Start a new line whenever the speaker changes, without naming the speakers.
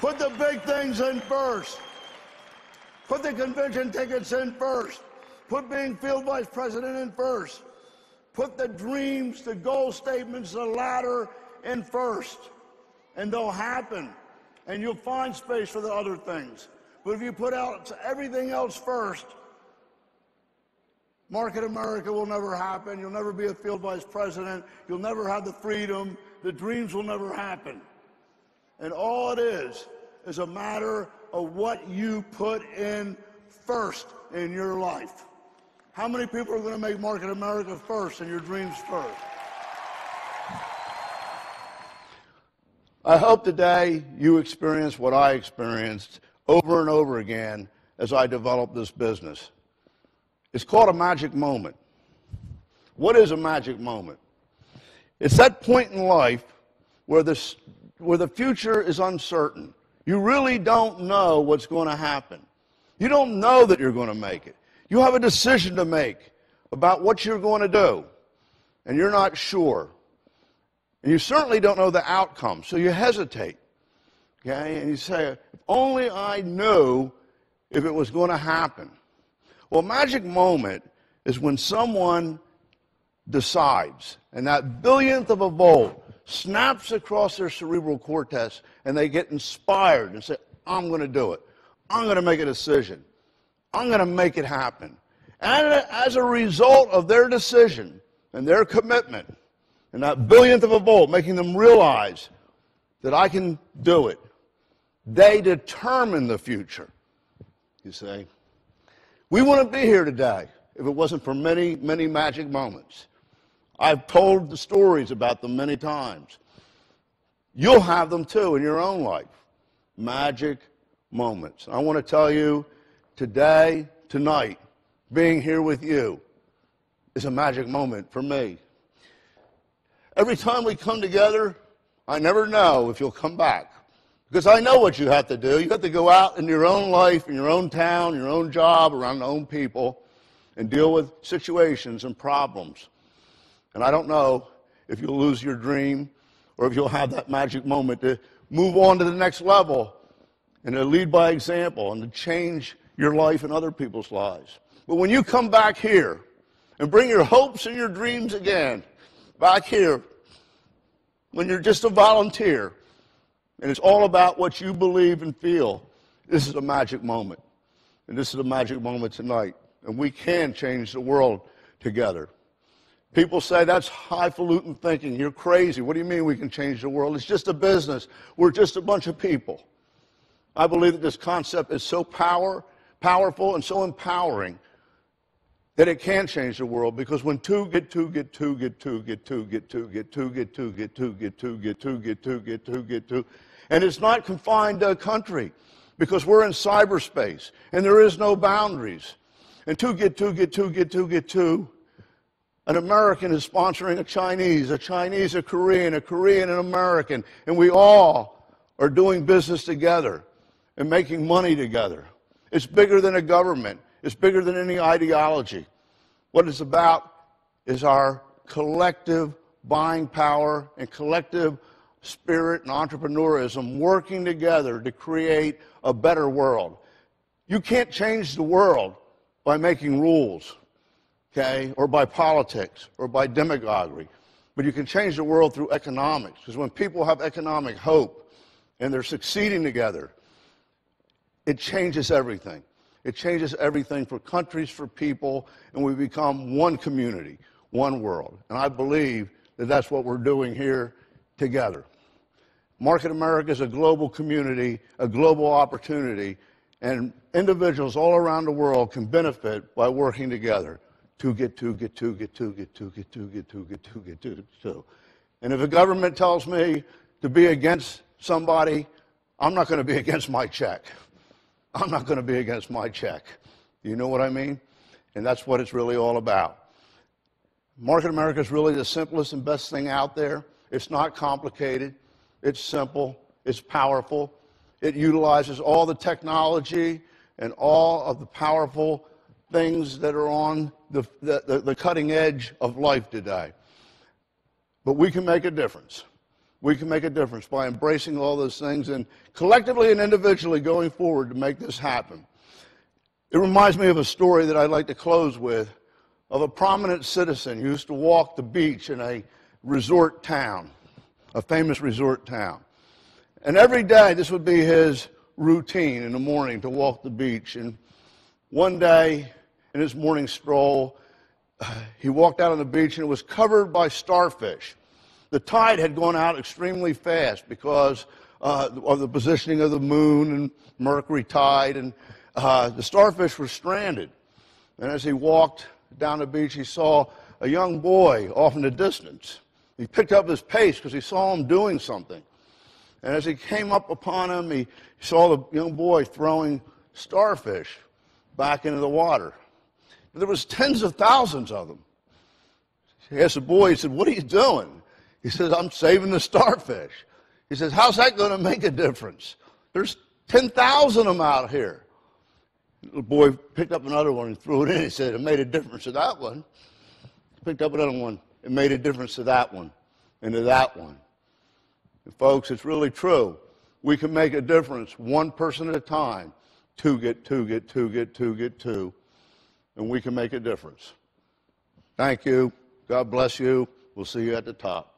Put the big things in first. Put the convention tickets in first. Put being field vice president in first. Put the dreams, the goal statements, the ladder in first. And they'll happen. And you'll find space for the other things. But if you put out everything else first, Market America will never happen. You'll never be a field vice president. You'll never have the freedom. The dreams will never happen. And all it is is a matter of what you put in first in your life. How many people are going to make Market America first and your dreams first? I hope today you experience what I experienced over and over again as I developed this business. It's called a magic moment. What is a magic moment? It's that point in life where, this, where the future is uncertain. You really don't know what's going to happen. You don't know that you're going to make it. You have a decision to make about what you're going to do, and you're not sure. And you certainly don't know the outcome, so you hesitate. Okay? And you say, if only I knew if it was going to happen. Well, magic moment is when someone decides, and that billionth of a volt snaps across their cerebral cortex, and they get inspired and say, I'm going to do it. I'm going to make a decision. I'm going to make it happen. And as a result of their decision and their commitment, and that billionth of a volt, making them realize that I can do it, they determine the future. You see? We wouldn't be here today if it wasn't for many, many magic moments. I've told the stories about them many times. You'll have them too in your own life. Magic moments. I want to tell you today, tonight, being here with you is a magic moment for me. Every time we come together, I never know if you'll come back. Because I know what you have to do. You have to go out in your own life, in your own town, your own job, around your own people, and deal with situations and problems. And I don't know if you'll lose your dream or if you'll have that magic moment to move on to the next level and to lead by example and to change your life and other people's lives. But when you come back here and bring your hopes and your dreams again back here, when you're just a volunteer, and it's all about what you believe and feel. This is a magic moment. And this is a magic moment tonight. And we can change the world together. People say that's highfalutin thinking. You're crazy. What do you mean we can change the world? It's just a business. We're just a bunch of people. I believe that this concept is so power, powerful and so empowering that it can change the world because when two get two get two get two get two get two get two get two get two get two get two get two get two get two and it's not confined to a country because we're in cyberspace and there is no boundaries. And two get two, get two, get two, get two. An American is sponsoring a Chinese, a Chinese, a Korean, a Korean, an American, and we all are doing business together and making money together. It's bigger than a government. It's bigger than any ideology. What it's about is our collective buying power and collective spirit and entrepreneurism working together to create a better world. You can't change the world by making rules, okay, or by politics or by demagoguery. But you can change the world through economics. Because when people have economic hope and they're succeeding together, it changes everything. It changes everything for countries, for people, and we become one community, one world. And I believe that that's what we're doing here together. Market America is a global community, a global opportunity, and individuals all around the world can benefit by working together. Two get two, get two, get two, get two, get two, get two, get two, get get two. And if a government tells me to be against somebody, I'm not going to be against my check. I'm not going to be against my check. You know what I mean? And that's what it's really all about. Market America is really the simplest and best thing out there. It's not complicated. It's simple, it's powerful, it utilizes all the technology and all of the powerful things that are on the, the, the, cutting edge of life today. But we can make a difference. we can make a difference by embracing all those things and collectively and individually going forward to make this happen. It reminds me of a story that I'd like to close with of a prominent citizen who used to walk the beach in a resort town, a famous resort town. And every day, this would be his routine in the morning to walk the beach. And one day, in his morning stroll, he walked out on the beach and it was covered by starfish. The tide had gone out extremely fast because uh, of the positioning of the moon and Mercury tide, and uh, the starfish were stranded. And as he walked down the beach, he saw a young boy off in the distance. He picked up his pace because he saw him doing something. And as he came up upon him, he saw the young boy throwing starfish back into the water. There was tens of thousands of them. He asked the boy, he said, what are you doing? He says, I'm saving the starfish. He says, how's that going to make a difference? There's 10,000 of them out here. The boy picked up another one and threw it in. He said, it made a difference to that one. Picked up another one. It made a difference to that one and to that one. And folks, it's really true. We can make a difference one person at a time. Two get two, get two, get two, get two. And we can make a difference. Thank you. God bless you. We'll see you at the top.